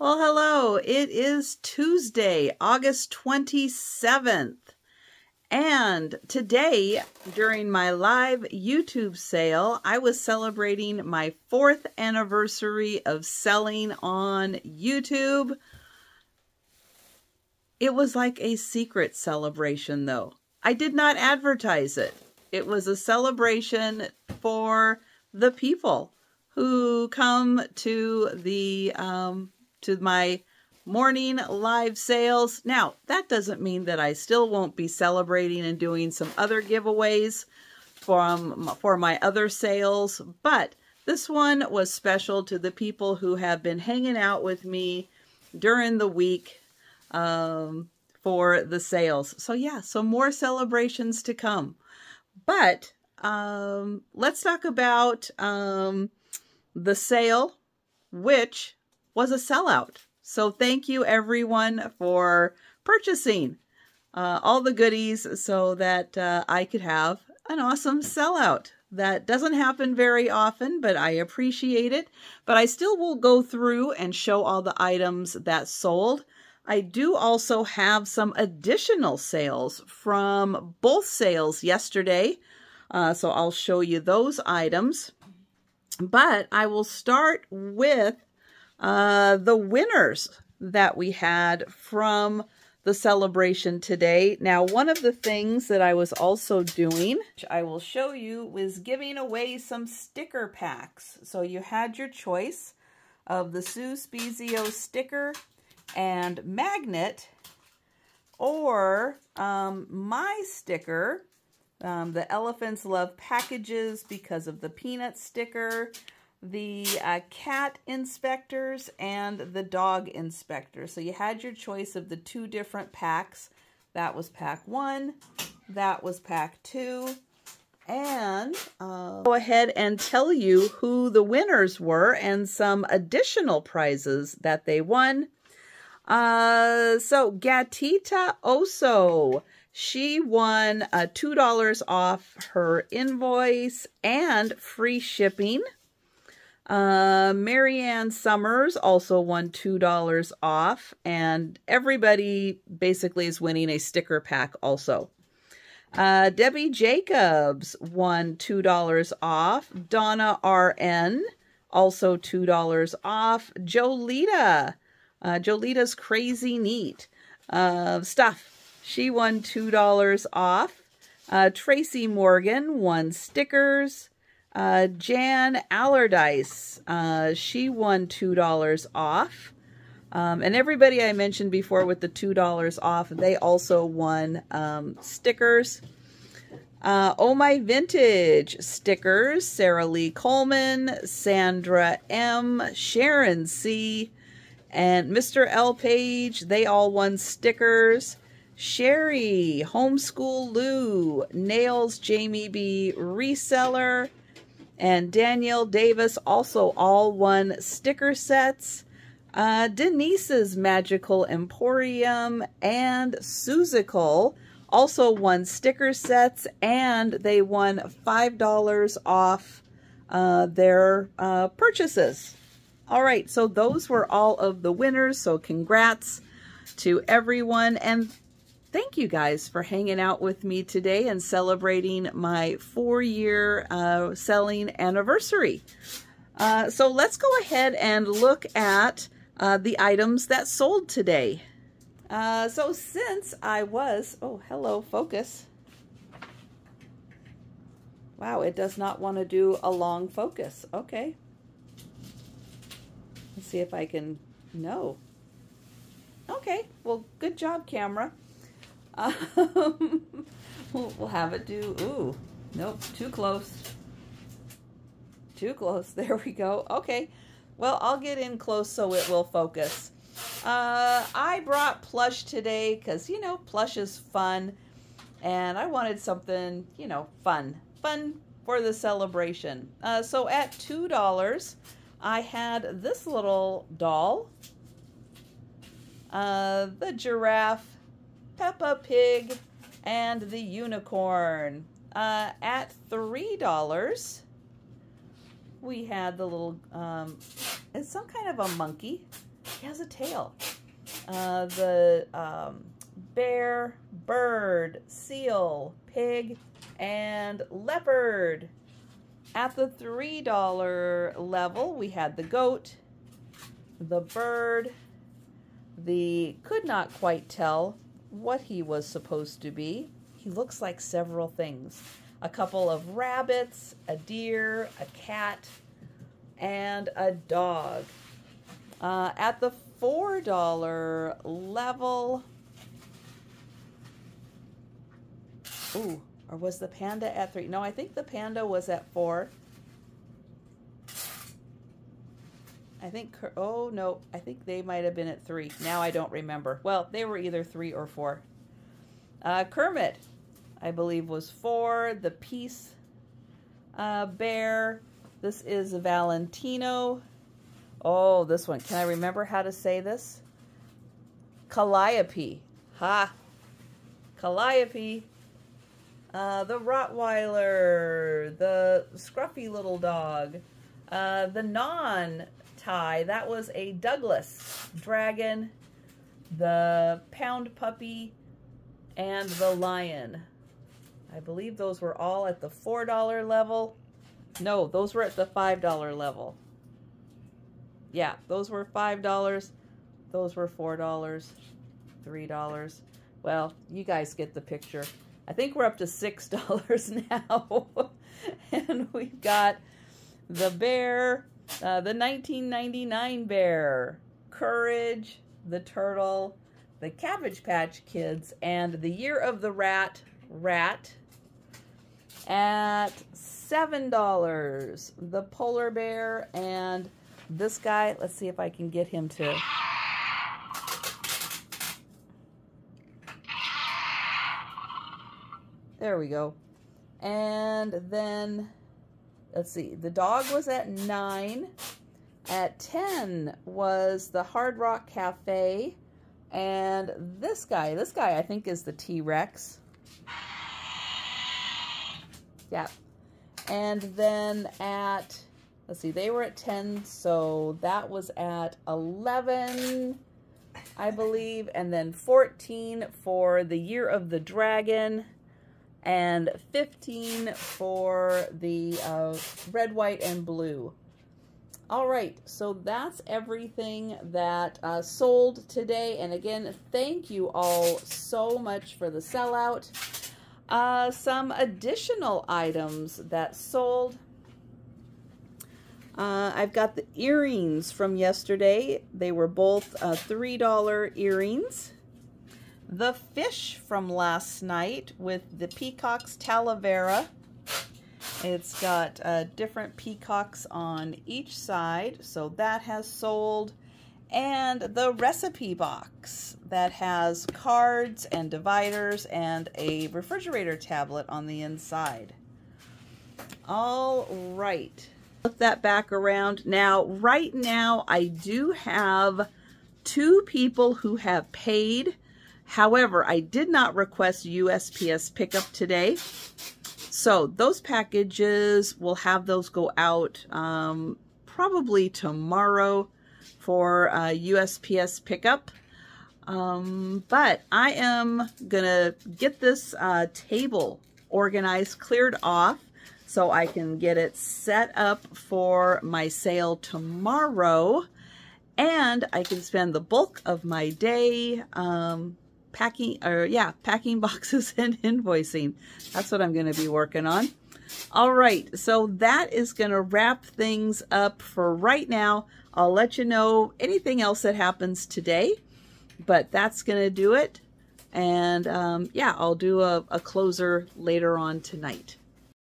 Well, hello. It is Tuesday, August 27th. And today, during my live YouTube sale, I was celebrating my fourth anniversary of selling on YouTube. It was like a secret celebration, though. I did not advertise it. It was a celebration for the people who come to the um, to my morning live sales. Now, that doesn't mean that I still won't be celebrating and doing some other giveaways from for my other sales, but this one was special to the people who have been hanging out with me during the week um, for the sales. So yeah, so more celebrations to come. But um, let's talk about um, the sale, which was a sellout. So thank you everyone for purchasing uh, all the goodies so that uh, I could have an awesome sellout. That doesn't happen very often, but I appreciate it. But I still will go through and show all the items that sold. I do also have some additional sales from both sales yesterday. Uh, so I'll show you those items. But I will start with uh, the winners that we had from the celebration today. Now, one of the things that I was also doing, which I will show you, was giving away some sticker packs. So you had your choice of the Sue Spiezio sticker and magnet or um, my sticker, um, the Elephants Love Packages because of the peanut sticker, the uh, cat inspectors and the dog inspector. So you had your choice of the two different packs. That was pack one. That was pack two. And uh, go ahead and tell you who the winners were and some additional prizes that they won. Uh, so Gatita Oso, she won uh, $2 off her invoice and free shipping. Uh, Marianne Summers also won $2 off, and everybody basically is winning a sticker pack also. Uh, Debbie Jacobs won $2 off. Donna RN, also $2 off. Jolita, uh, Jolita's Crazy Neat uh, Stuff, she won $2 off. Uh, Tracy Morgan won stickers. Uh, Jan Allardyce, uh, she won $2 off. Um, and everybody I mentioned before with the $2 off, they also won um, stickers. Uh, oh My Vintage stickers, Sarah Lee Coleman, Sandra M, Sharon C, and Mr. L. Page, they all won stickers. Sherry, Homeschool Lou, Nails Jamie B, Reseller, and Danielle Davis also all won sticker sets. Uh, Denise's Magical Emporium and Suzical also won sticker sets and they won $5 off uh, their uh, purchases. All right, so those were all of the winners, so congrats to everyone. And thank you guys for hanging out with me today and celebrating my four-year uh, selling anniversary. Uh, so let's go ahead and look at uh, the items that sold today. Uh, so since I was, oh, hello, focus. Wow, it does not want to do a long focus. Okay. Let's see if I can, no. Okay, well, good job, camera. Um, we'll, we'll have it do, ooh, nope, too close. Too close, there we go. Okay, well, I'll get in close so it will focus. Uh, I brought plush today because, you know, plush is fun. And I wanted something, you know, fun. Fun for the celebration. Uh, so at $2, I had this little doll. Uh, the giraffe Peppa Pig, and the unicorn. Uh, at $3, we had the little, um, it's some kind of a monkey. he has a tail. Uh, the um, bear, bird, seal, pig, and leopard. At the $3 level, we had the goat, the bird, the could not quite tell what he was supposed to be. He looks like several things. A couple of rabbits, a deer, a cat, and a dog. Uh, at the $4 level, ooh, or was the panda at three? No, I think the panda was at four. I think, oh no, I think they might have been at three. Now I don't remember. Well, they were either three or four. Uh, Kermit, I believe, was four. The Peace uh, Bear. This is Valentino. Oh, this one. Can I remember how to say this? Calliope. Ha. Calliope. Uh, the Rottweiler. The scruffy little dog. Uh, the non tie. That was a Douglas dragon, the pound puppy, and the lion. I believe those were all at the $4 level. No, those were at the $5 level. Yeah, those were $5. Those were $4, $3. Well, you guys get the picture. I think we're up to $6 now. and we've got the bear, uh, the 1999 bear, Courage, the turtle, the Cabbage Patch Kids, and the Year of the Rat, Rat, at $7. The polar bear and this guy, let's see if I can get him to... There we go. And then let's see, the dog was at 9. At 10 was the Hard Rock Cafe. And this guy, this guy I think is the T-Rex. Yeah. And then at, let's see, they were at 10, so that was at 11, I believe. And then 14 for the Year of the Dragon and 15 for the uh, red, white, and blue. All right, so that's everything that uh, sold today. And again, thank you all so much for the sellout. Uh, some additional items that sold. Uh, I've got the earrings from yesterday. They were both uh, $3 earrings the fish from last night with the Peacock's Talavera. It's got uh, different peacocks on each side, so that has sold. And the recipe box that has cards and dividers and a refrigerator tablet on the inside. All right. Flip that back around. Now, right now, I do have two people who have paid However, I did not request USPS pickup today. So those packages, we'll have those go out um, probably tomorrow for uh, USPS pickup. Um, but I am going to get this uh, table organized, cleared off, so I can get it set up for my sale tomorrow. And I can spend the bulk of my day um, packing or yeah, packing boxes and invoicing. That's what I'm going to be working on. All right, so that is going to wrap things up for right now. I'll let you know anything else that happens today, but that's going to do it. And um, yeah, I'll do a, a closer later on tonight.